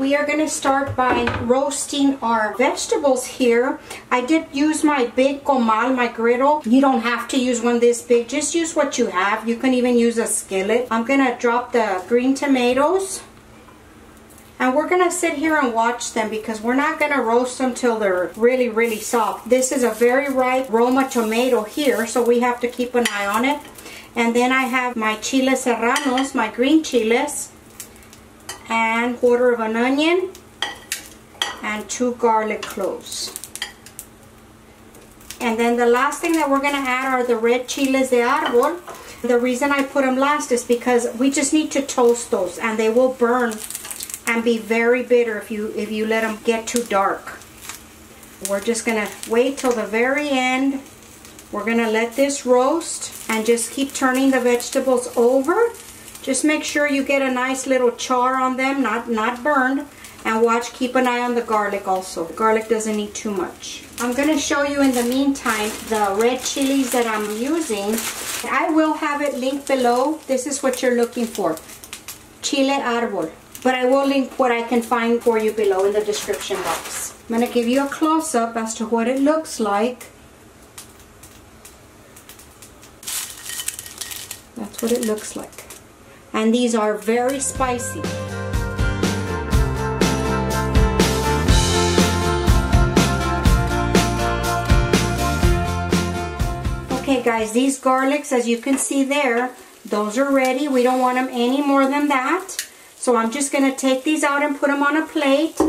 we are going to start by roasting our vegetables here. I did use my big comal, my griddle. You don't have to use one this big. Just use what you have. You can even use a skillet. I'm going to drop the green tomatoes. And we're going to sit here and watch them because we're not going to roast them till they're really, really soft. This is a very ripe Roma tomato here, so we have to keep an eye on it. And then I have my chiles serranos, my green chiles, and quarter of an onion, and two garlic cloves. And then the last thing that we're going to add are the red chiles de árbol. The reason I put them last is because we just need to toast those and they will burn and be very bitter if you if you let them get too dark. We're just going to wait till the very end. We're going to let this roast and just keep turning the vegetables over. Just make sure you get a nice little char on them, not, not burned. And watch, keep an eye on the garlic also. Garlic doesn't need too much. I'm going to show you in the meantime the red chilies that I'm using. I will have it linked below. This is what you're looking for. Chile árbol. But I will link what I can find for you below in the description box. I'm going to give you a close-up as to what it looks like. That's what it looks like. And these are very spicy. Okay guys, these garlics, as you can see there, those are ready. We don't want them any more than that. So I'm just going to take these out and put them on a plate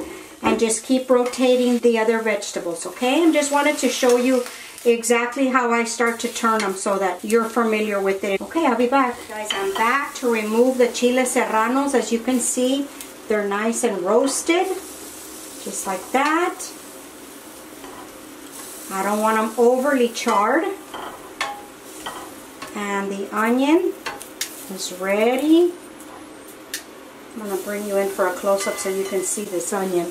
and just keep rotating the other vegetables, okay? I just wanted to show you exactly how I start to turn them so that you're familiar with it. Okay, I'll be back. Guys, I'm back to remove the chile serranos. As you can see, they're nice and roasted, just like that. I don't want them overly charred. And the onion is ready. I'm going to bring you in for a close-up so you can see this onion.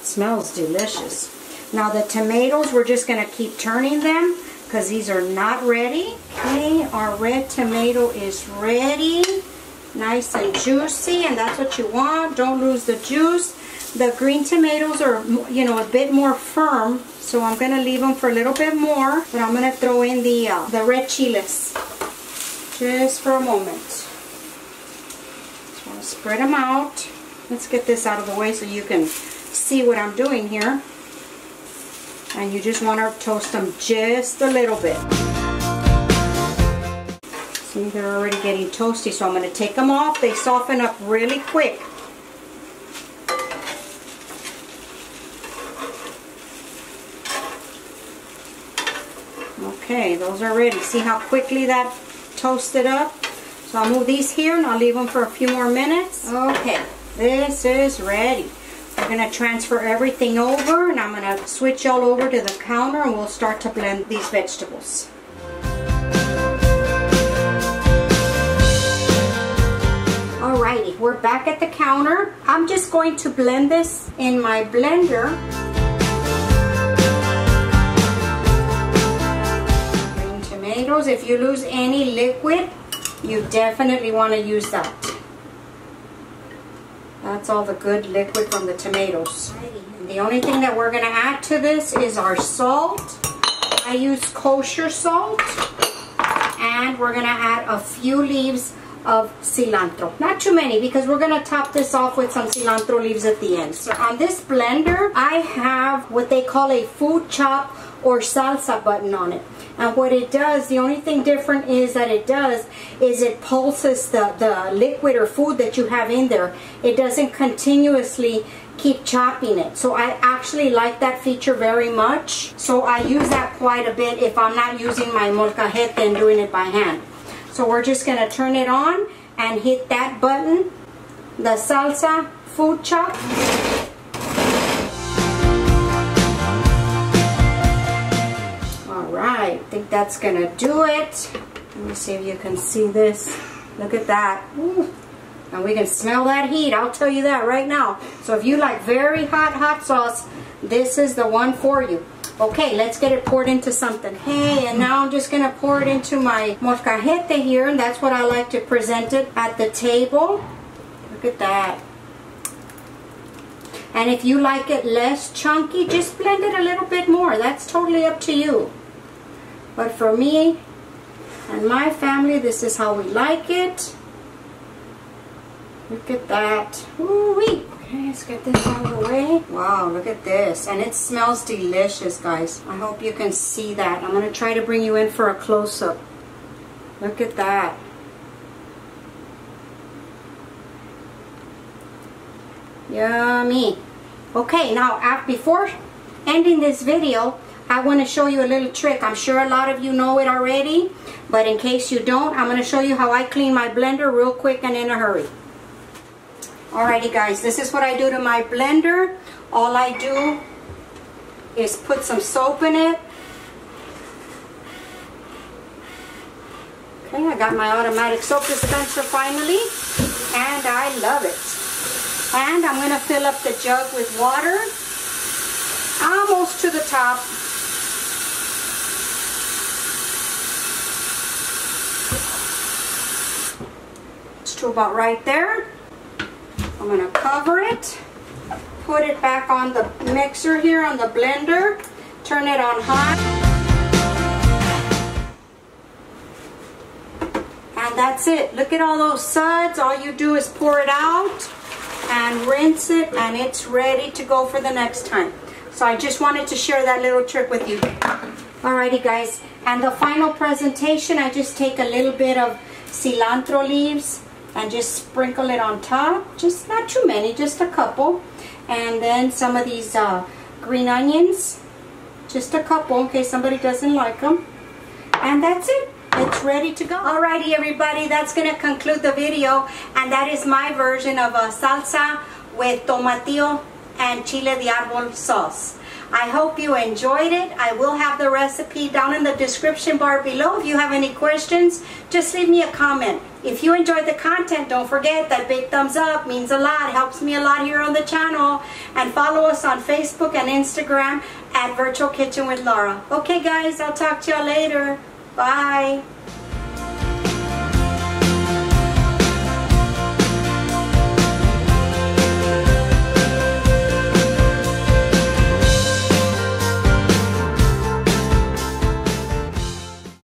It smells delicious. Now the tomatoes, we're just going to keep turning them because these are not ready. Okay, our red tomato is ready. Nice and juicy, and that's what you want. Don't lose the juice. The green tomatoes are, you know, a bit more firm, so I'm going to leave them for a little bit more, but I'm going to throw in the, uh, the red chiles just for a moment Just want to spread them out. Let's get this out of the way so you can see what I'm doing here. And you just want to toast them just a little bit. See, they're already getting toasty, so I'm going to take them off. They soften up really quick. Okay, those are ready. See how quickly that toasted up? So I'll move these here and I'll leave them for a few more minutes. Okay, this is ready. We're going to transfer everything over and I'm going to switch all over to the counter and we'll start to blend these vegetables. Alrighty, we're back at the counter. I'm just going to blend this in my blender. Green tomatoes, if you lose any liquid, you definitely want to use that. That's all the good liquid from the tomatoes. The only thing that we're going to add to this is our salt. I use kosher salt. And we're going to add a few leaves of cilantro. Not too many because we're going to top this off with some cilantro leaves at the end. So on this blender, I have what they call a food chop or salsa button on it. And what it does, the only thing different is that it does is it pulses the, the liquid or food that you have in there. It doesn't continuously keep chopping it. So I actually like that feature very much. So I use that quite a bit if I'm not using my molcajete and doing it by hand. So we're just going to turn it on and hit that button, the salsa food chop. Think that's gonna do it. Let me see if you can see this. Look at that. Ooh. And we can smell that heat, I'll tell you that right now. So if you like very hot, hot sauce, this is the one for you. Okay, let's get it poured into something. Hey, and now I'm just going to pour it into my molcajete here, and that's what I like to present it at the table. Look at that. And if you like it less chunky, just blend it a little bit more. That's totally up to you. But for me and my family, this is how we like it. Look at that. Ooh-wee. Okay, let's get this out of the way. Wow, look at this. And it smells delicious, guys. I hope you can see that. I'm going to try to bring you in for a close-up. Look at that. Yummy. Okay, now before ending this video, I want to show you a little trick. I'm sure a lot of you know it already, but in case you don't, I'm going to show you how I clean my blender real quick and in a hurry. Alrighty guys, this is what I do to my blender. All I do is put some soap in it. Okay, I got my automatic soap dispenser finally, and I love it. And I'm going to fill up the jug with water, almost to the top. To about right there. I'm going to cover it, put it back on the mixer here on the blender, turn it on high. And that's it. Look at all those suds. All you do is pour it out and rinse it and it's ready to go for the next time. So I just wanted to share that little trick with you. Alrighty guys, and the final presentation, I just take a little bit of cilantro leaves and just sprinkle it on top. Just not too many, just a couple. And then some of these uh, green onions, just a couple in case somebody doesn't like them. And that's it. It's ready to go. Alrighty everybody, that's going to conclude the video. And that is my version of a salsa with tomatillo and chile de árbol sauce. I hope you enjoyed it. I will have the recipe down in the description bar below. If you have any questions, just leave me a comment. If you enjoyed the content, don't forget that big thumbs up means a lot, helps me a lot here on the channel. And follow us on Facebook and Instagram at Virtual Kitchen with Laura. Okay guys, I'll talk to y'all later. Bye.